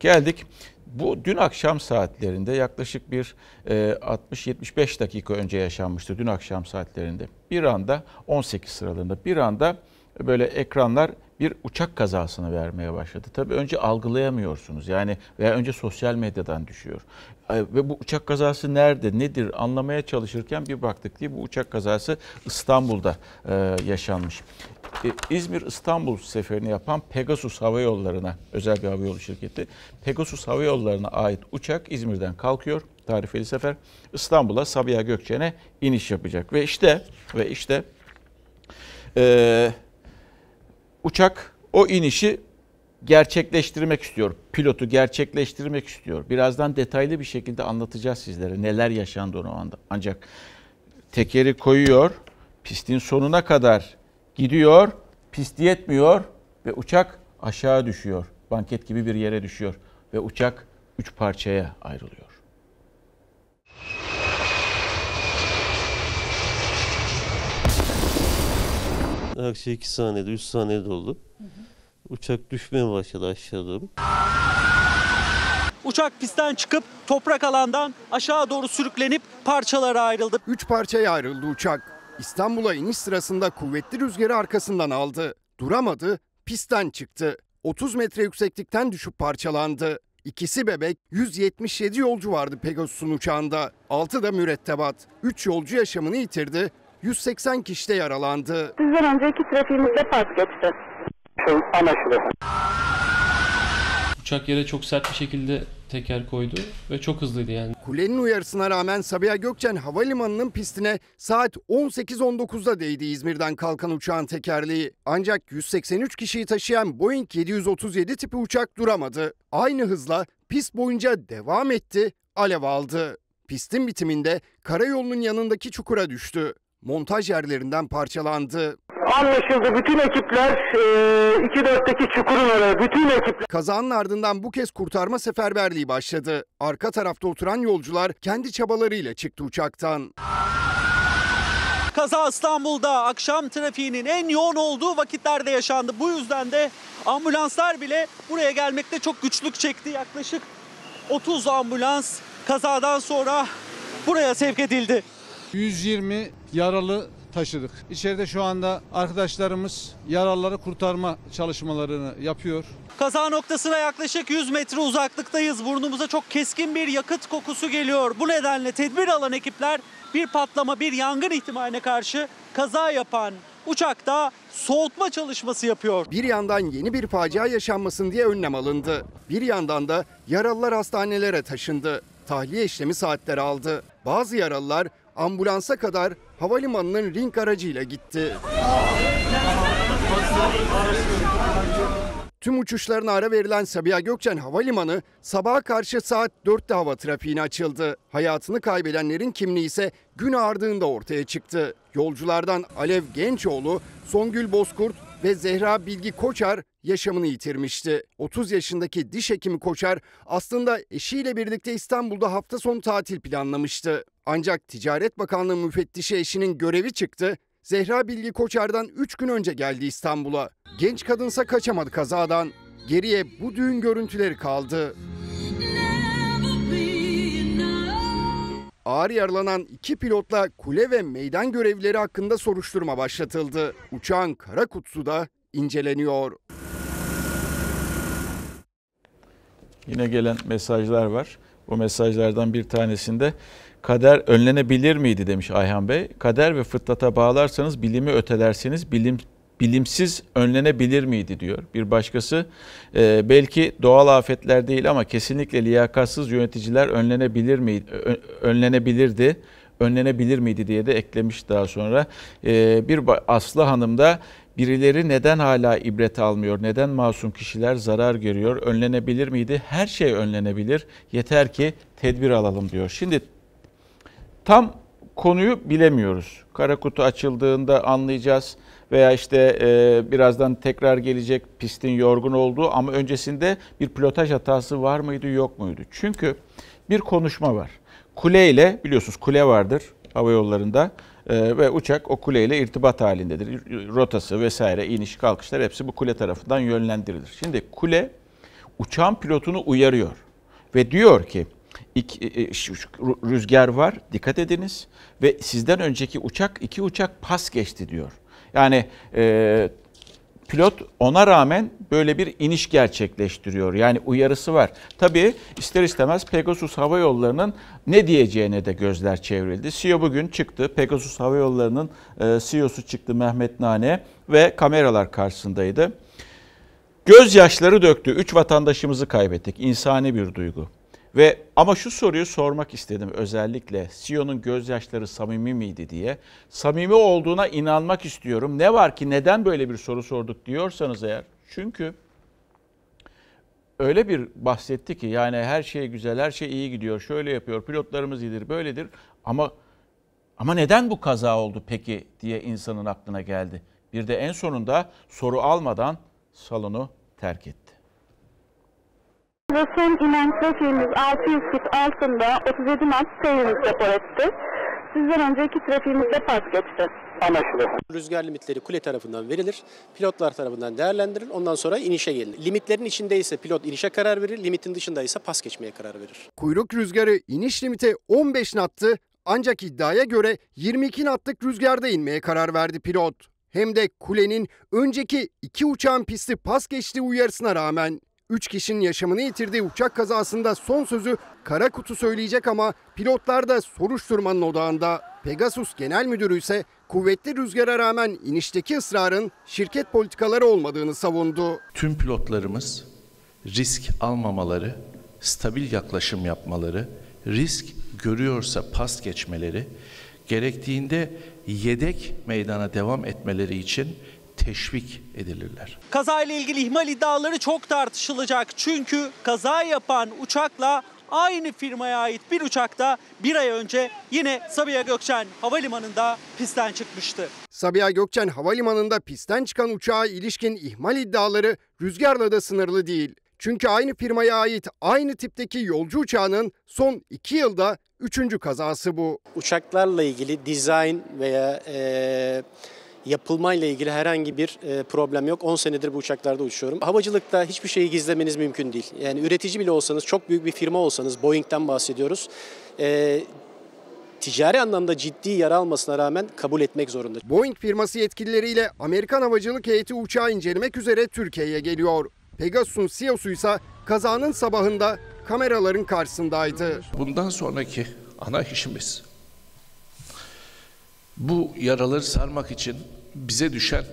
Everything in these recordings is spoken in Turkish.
Geldik. Bu dün akşam saatlerinde yaklaşık bir 60-75 dakika önce yaşanmıştı dün akşam saatlerinde. Bir anda 18 sıralarında bir anda böyle ekranlar bir uçak kazasını vermeye başladı. Tabii önce algılayamıyorsunuz. Yani veya önce sosyal medyadan düşüyor. Ve bu uçak kazası nerede, nedir anlamaya çalışırken bir baktık ki bu uçak kazası İstanbul'da yaşanmış. E, İzmir İstanbul seferini yapan Pegasus Hava Yolları'na özel bir hava yolu şirketi Pegasus Hava Yolları'na ait uçak İzmir'den kalkıyor. Tarifeli sefer İstanbul'a Sabiha Gökçen'e iniş yapacak ve işte ve işte e, uçak o inişi gerçekleştirmek istiyor. Pilotu gerçekleştirmek istiyor. Birazdan detaylı bir şekilde anlatacağız sizlere neler yaşandı o anda. Ancak tekeri koyuyor, pistin sonuna kadar gidiyor, pist yetmiyor ve uçak aşağı düşüyor. Banket gibi bir yere düşüyor ve uçak üç parçaya ayrılıyor. Akşam 2 saniyede 3 saniyede oldu. Hı hı. Uçak düşmeye başladı aşağı doğru. Uçak pistten çıkıp toprak alandan aşağı doğru sürüklenip parçalara ayrıldı. Üç parçaya ayrıldı uçak. İstanbul'a iniş sırasında kuvvetli rüzgarı arkasından aldı. Duramadı, pistten çıktı. 30 metre yükseklikten düşüp parçalandı. İkisi bebek, 177 yolcu vardı Pegasus'un uçağında. 6 da mürettebat. 3 yolcu yaşamını yitirdi, 180 kişi de yaralandı. Sizden önceki trafiğimizde pas geçti. Anlaşıldı. Uçak yere çok sert bir şekilde teker koydu ve çok hızlıydı yani. Kulenin uyarısına rağmen Sabiha Gökçen Havalimanı'nın pistine saat 18.19'da değdi İzmir'den kalkan uçağın tekerleği. Ancak 183 kişiyi taşıyan Boeing 737 tipi uçak duramadı. Aynı hızla pist boyunca devam etti, alev aldı. Pistin bitiminde karayolunun yanındaki çukura düştü. Montaj yerlerinden parçalandı. Anlaşıldı. Bütün ekipler e, 2-4'teki çukurun oraya. Bütün ekipler. Kazanın ardından bu kez kurtarma seferberliği başladı. Arka tarafta oturan yolcular kendi çabalarıyla çıktı uçaktan. Kaza İstanbul'da akşam trafiğinin en yoğun olduğu vakitlerde yaşandı. Bu yüzden de ambulanslar bile buraya gelmekte çok güçlük çekti. Yaklaşık 30 ambulans kazadan sonra buraya sevk edildi. 120 yaralı taşıdık. İçeride şu anda arkadaşlarımız yaralıları kurtarma çalışmalarını yapıyor. Kaza noktasına yaklaşık 100 metre uzaklıktayız. Burnumuza çok keskin bir yakıt kokusu geliyor. Bu nedenle tedbir alan ekipler bir patlama, bir yangın ihtimaline karşı kaza yapan uçakta soğutma çalışması yapıyor. Bir yandan yeni bir facia yaşanmasın diye önlem alındı. Bir yandan da yaralılar hastanelere taşındı. Tahliye işlemi saatler aldı. Bazı yaralılar ambulansa kadar havalimanının ring aracıyla gitti. Tüm uçuşlarına ara verilen Sabiha Gökçen Havalimanı sabaha karşı saat 4'te hava trafiğine açıldı. Hayatını kaybedenlerin kimliği ise gün ardında ortaya çıktı. Yolculardan Alev Gençoğlu, Songül Bozkurt ve Zehra Bilgi Koçar yaşamını yitirmişti. 30 yaşındaki diş hekimi Koçar aslında eşiyle birlikte İstanbul'da hafta sonu tatil planlamıştı. Ancak Ticaret Bakanlığı müfettişi eşinin görevi çıktı. Zehra Bilgi Koçar'dan 3 gün önce geldi İstanbul'a. Genç kadınsa kaçamadı kazadan. Geriye bu düğün görüntüleri kaldı. Ağır yaralanan iki pilotla kule ve meydan görevlileri hakkında soruşturma başlatıldı. Uçağın kara kutusu da inceleniyor. Yine gelen mesajlar var. Bu mesajlardan bir tanesinde kader önlenebilir miydi demiş Ayhan Bey. Kader ve fıtrata bağlarsanız bilimi ötelersiniz. Bilim bilimsiz önlenebilir miydi diyor. Bir başkası e, belki doğal afetler değil ama kesinlikle liyakatsız yöneticiler önlenebilir miydi? Önlenebilirdi önlenebilir miydi diye de eklemiş daha sonra. E, bir Aslı Hanım da birileri neden hala ibret almıyor? Neden masum kişiler zarar görüyor? Önlenebilir miydi? Her şey önlenebilir. Yeter ki tedbir alalım diyor. Şimdi tam konuyu bilemiyoruz. Kara kutu açıldığında anlayacağız veya işte e, birazdan tekrar gelecek pistin yorgun olduğu ama öncesinde bir pilotaj hatası var mıydı yok muydu? Çünkü bir konuşma var. Kule ile biliyorsunuz kule vardır hava yollarında e, ve uçak o kuleyle irtibat halindedir. Rotası vesaire iniş kalkışlar hepsi bu kule tarafından yönlendirilir. Şimdi kule uçağın pilotunu uyarıyor ve diyor ki e, şu rüzgar var dikkat ediniz ve sizden önceki uçak iki uçak pas geçti diyor. Yani e, pilot ona rağmen böyle bir iniş gerçekleştiriyor. Yani uyarısı var. Tabii ister istemez Pegasus Hava Yolları'nın ne diyeceğine de gözler çevrildi. CEO bugün çıktı. Pegasus Hava Yolları'nın e, CEO'su çıktı Mehmet Nane ve kameralar karşısındaydı. Gözyaşları döktü. Üç vatandaşımızı kaybettik. İnsani bir duygu. Ve ama şu soruyu sormak istedim özellikle CEO'nun gözyaşları samimi miydi diye. Samimi olduğuna inanmak istiyorum. Ne var ki neden böyle bir soru sorduk diyorsanız eğer. Çünkü öyle bir bahsetti ki yani her şey güzel, her şey iyi gidiyor, şöyle yapıyor, pilotlarımız iyidir, böyledir. Ama ama neden bu kaza oldu peki diye insanın aklına geldi. Bir de en sonunda soru almadan salonu terk etti. Ve son inen trafiğimiz 600 fit altında 37 knot seyrimiz rapor etti. Sizden önceki trafiğimiz de pas geçti. Anlaşıldı efendim. Rüzgar limitleri kule tarafından verilir, pilotlar tarafından değerlendirilir, ondan sonra inişe gelinir. Limitlerin içindeyse pilot inişe karar verir, limitin dışındaysa pas geçmeye karar verir. Kuyruk rüzgarı iniş limiti 15 nattı ancak iddiaya göre 22 nattlık rüzgarda inmeye karar verdi pilot. Hem de kulenin önceki iki uçağın pisti pas geçtiği uyarısına rağmen 3 kişinin yaşamını yitirdiği uçak kazasında son sözü kara kutu söyleyecek ama pilotlar da soruşturmanın odağında. Pegasus Genel Müdürü ise kuvvetli rüzgara rağmen inişteki ısrarın şirket politikaları olmadığını savundu. tüm pilotlarımız risk almamaları, stabil yaklaşım yapmaları, risk görüyorsa pas geçmeleri, gerektiğinde yedek meydana devam etmeleri için teşvik edilirler. Kazayla ilgili ihmal iddiaları çok tartışılacak. Çünkü kaza yapan uçakla aynı firmaya ait bir uçakta bir ay önce yine Sabiha Gökçen Havalimanı'nda pistten çıkmıştı. Sabiha Gökçen Havalimanı'nda pistten çıkan uçağa ilişkin ihmal iddiaları rüzgarla da sınırlı değil. Çünkü aynı firmaya ait aynı tipteki yolcu uçağının son iki yılda üçüncü kazası bu. Uçaklarla ilgili dizayn veya e, yapılmayla ilgili herhangi bir e, problem yok. 10 senedir bu uçaklarda uçuyorum. Havacılıkta hiçbir şeyi gizlemeniz mümkün değil. Yani üretici bile olsanız, çok büyük bir firma olsanız, Boeing'den bahsediyoruz. E, ticari anlamda ciddi yara almasına rağmen kabul etmek zorunda. Boeing firması yetkilileriyle Amerikan Havacılık Heyeti uçağı incelemek üzere Türkiye'ye geliyor. Pegasus'un CEO'su ise kazanın sabahında kameraların karşısındaydı. Bundan sonraki ana işimiz bu yaraları sarmak için bize düşen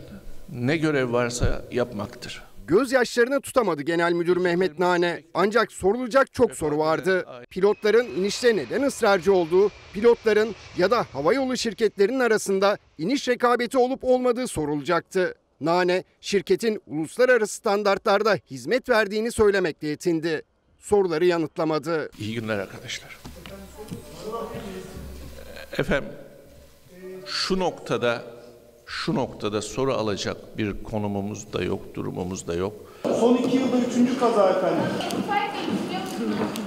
ne görev varsa yapmaktır. Gözyaşlarını tutamadı Genel Müdür Mehmet Nane. Ancak sorulacak çok soru vardı. Pilotların inişte neden ısrarcı olduğu, pilotların ya da havayolu şirketlerinin arasında iniş rekabeti olup olmadığı sorulacaktı. Nane, şirketin uluslararası standartlarda hizmet verdiğini söylemekle yetindi. Soruları yanıtlamadı. İyi günler arkadaşlar. Efendim şu noktada şu noktada soru alacak bir konumumuz da yok, durumumuz da yok. Son iki yılda üçüncü kaza efendim.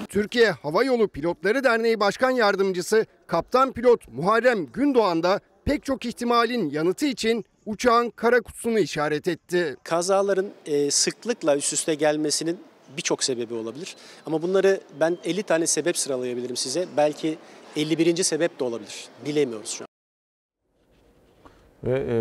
Türkiye Hava Yolu Pilotları Derneği Başkan Yardımcısı Kaptan Pilot Muharrem Gündoğan da pek çok ihtimalin yanıtı için uçağın kara kutusunu işaret etti. Kazaların e, sıklıkla üst üste gelmesinin birçok sebebi olabilir. Ama bunları ben 50 tane sebep sıralayabilirim size. Belki 51. sebep de olabilir. Bilemiyoruz şu an. Ve e,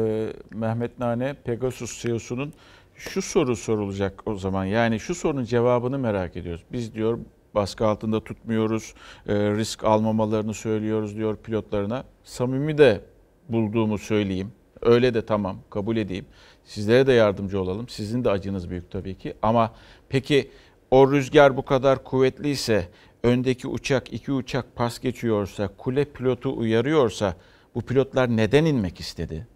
Mehmet Nane Pegasus CEO'sunun şu soru sorulacak o zaman. Yani şu sorunun cevabını merak ediyoruz. Biz diyor baskı altında tutmuyoruz, e, risk almamalarını söylüyoruz diyor pilotlarına. Samimi de bulduğumu söyleyeyim. Öyle de tamam kabul edeyim. Sizlere de yardımcı olalım. Sizin de acınız büyük tabii ki. Ama peki o rüzgar bu kadar kuvvetliyse, öndeki uçak iki uçak pas geçiyorsa, kule pilotu uyarıyorsa bu pilotlar neden inmek istedi?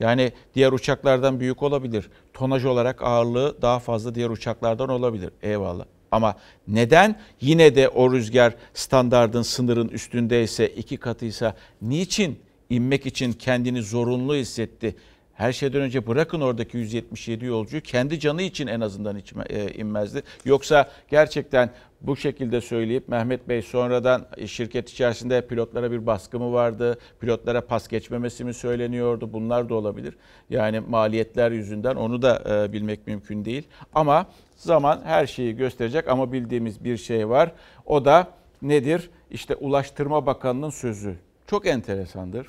Yani diğer uçaklardan büyük olabilir. Tonaj olarak ağırlığı daha fazla diğer uçaklardan olabilir. Eyvallah. Ama neden yine de o rüzgar standardın sınırın üstündeyse, iki katıysa niçin inmek için kendini zorunlu hissetti? Her şeyden önce bırakın oradaki 177 yolcuyu kendi canı için en azından içme, e, inmezdi. Yoksa gerçekten bu şekilde söyleyip Mehmet Bey sonradan şirket içerisinde pilotlara bir baskı mı vardı? Pilotlara pas geçmemesi mi söyleniyordu? Bunlar da olabilir. Yani maliyetler yüzünden onu da e, bilmek mümkün değil. Ama Zaman her şeyi gösterecek ama bildiğimiz bir şey var. O da nedir? İşte Ulaştırma Bakanı'nın sözü. Çok enteresandır.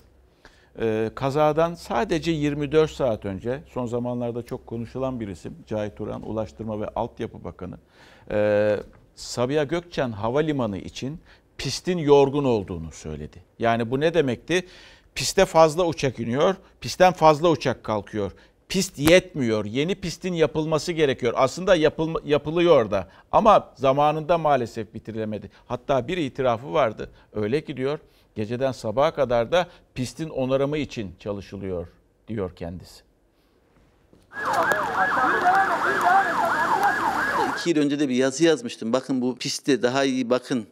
Ee, kazadan sadece 24 saat önce son zamanlarda çok konuşulan bir isim Cahit Turan Ulaştırma ve Altyapı Bakanı ee, Sabiha Gökçen Havalimanı için pistin yorgun olduğunu söyledi. Yani bu ne demekti? Piste fazla uçak iniyor, pistten fazla uçak kalkıyor. Pist yetmiyor. Yeni pistin yapılması gerekiyor. Aslında yapılma, yapılıyor da ama zamanında maalesef bitirilemedi. Hatta bir itirafı vardı. Öyle ki diyor geceden sabaha kadar da pistin onarımı için çalışılıyor diyor kendisi. İki yıl önce de bir yazı yazmıştım. Bakın bu pistte daha iyi bakın.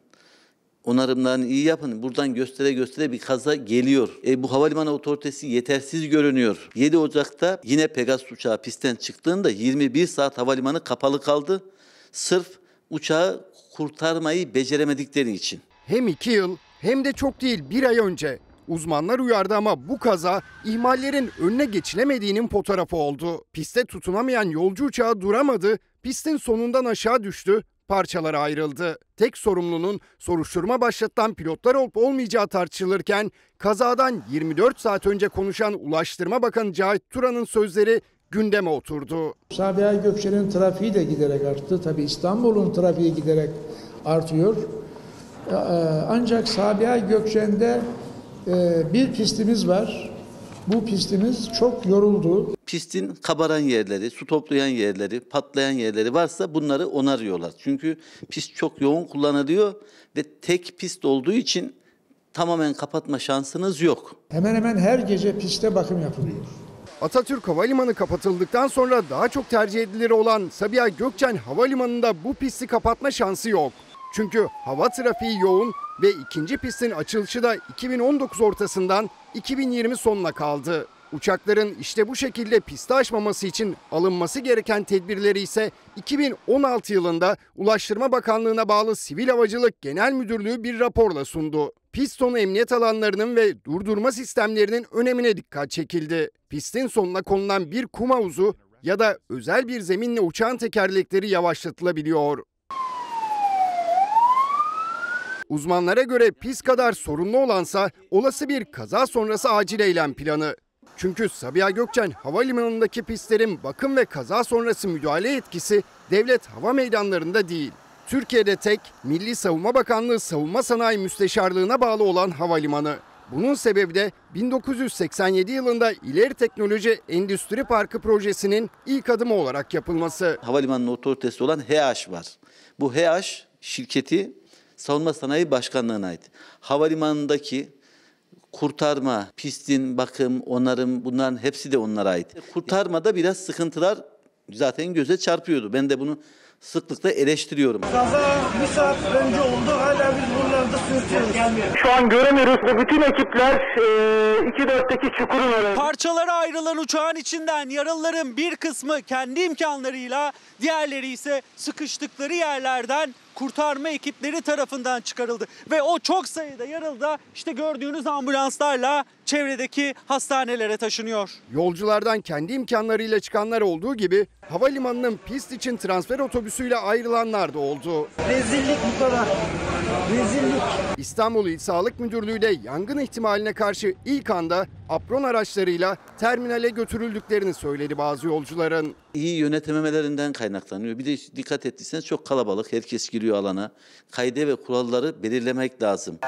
Onarımlarını iyi yapın. Buradan göstere göstere bir kaza geliyor. E, bu havalimanı otoritesi yetersiz görünüyor. 7 Ocak'ta yine Pegasus uçağı pistten çıktığında 21 saat havalimanı kapalı kaldı. Sırf uçağı kurtarmayı beceremedikleri için. Hem iki yıl hem de çok değil bir ay önce. Uzmanlar uyardı ama bu kaza ihmallerin önüne geçilemediğinin fotoğrafı oldu. Piste tutunamayan yolcu uçağı duramadı, pistin sonundan aşağı düştü, parçalara ayrıldı. Tek sorumlunun soruşturma başlatılan pilotlar olup olmayacağı tartışılırken kazadan 24 saat önce konuşan Ulaştırma Bakanı Cahit Turan'ın sözleri gündeme oturdu. Sabiha Gökçen'in trafiği de giderek arttı. Tabi İstanbul'un trafiği giderek artıyor. Ee, Ancak Sabiha Gökçen'de e, bir pistimiz var. Bu pistimiz çok yoruldu. Pistin kabaran yerleri, su toplayan yerleri, patlayan yerleri varsa bunları onarıyorlar. Çünkü pist çok yoğun kullanılıyor ve tek pist olduğu için tamamen kapatma şansınız yok. Hemen hemen her gece piste bakım yapılıyor. Atatürk Havalimanı kapatıldıktan sonra daha çok tercih edilir olan Sabiha Gökçen Havalimanı'nda bu pisti kapatma şansı yok. Çünkü hava trafiği yoğun ve ikinci pistin açılışı da 2019 ortasından 2020 sonuna kaldı. Uçakların işte bu şekilde pisti aşmaması için alınması gereken tedbirleri ise 2016 yılında Ulaştırma Bakanlığı'na bağlı Sivil Havacılık Genel Müdürlüğü bir raporla sundu. Piston emniyet alanlarının ve durdurma sistemlerinin önemine dikkat çekildi. Pistin sonuna konulan bir kum havuzu ya da özel bir zeminle uçağın tekerlekleri yavaşlatılabiliyor. Uzmanlara göre pis kadar sorunlu olansa olası bir kaza sonrası acil eylem planı. Çünkü Sabiha Gökçen Havalimanı'ndaki pistlerin bakım ve kaza sonrası müdahale etkisi devlet hava meydanlarında değil. Türkiye'de tek Milli Savunma Bakanlığı Savunma Sanayi Müsteşarlığına bağlı olan havalimanı. Bunun sebebi de 1987 yılında İleri Teknoloji Endüstri Parkı projesinin ilk adımı olarak yapılması. Havalimanının otoritesi olan HH var. Bu HH şirketi Savunma Sanayi Başkanlığı'na ait. Havalimanındaki kurtarma, pistin bakım, onarım bunların hepsi de onlara ait. Kurtarmada biraz sıkıntılar zaten göze çarpıyordu. Ben de bunu sıklıkla eleştiriyorum. Kaza bir saat önce oldu. Hala biz buralarda sürtüyoruz. Şu an göremiyoruz ve bütün ekipler e, 2-4'teki çukurun oraya. Parçalara ayrılan uçağın içinden yaralıların bir kısmı kendi imkanlarıyla, diğerleri ise sıkıştıkları yerlerden kurtarma ekipleri tarafından çıkarıldı. Ve o çok sayıda yaralı da işte gördüğünüz ambulanslarla çevredeki hastanelere taşınıyor. Yolculardan kendi imkanlarıyla çıkanlar olduğu gibi havalimanının pist için transfer otobüsüyle ayrılanlar da oldu. Rezillik bu kadar. Rezillik. İstanbul İl Sağlık Müdürlüğü de yangın ihtimaline karşı ilk anda apron araçlarıyla terminale götürüldüklerini söyledi bazı yolcuların. İyi yönetememelerinden kaynaklanıyor. Bir de dikkat ettiyseniz çok kalabalık. Herkes giriyor alana. Kaide ve kuralları belirlemek lazım.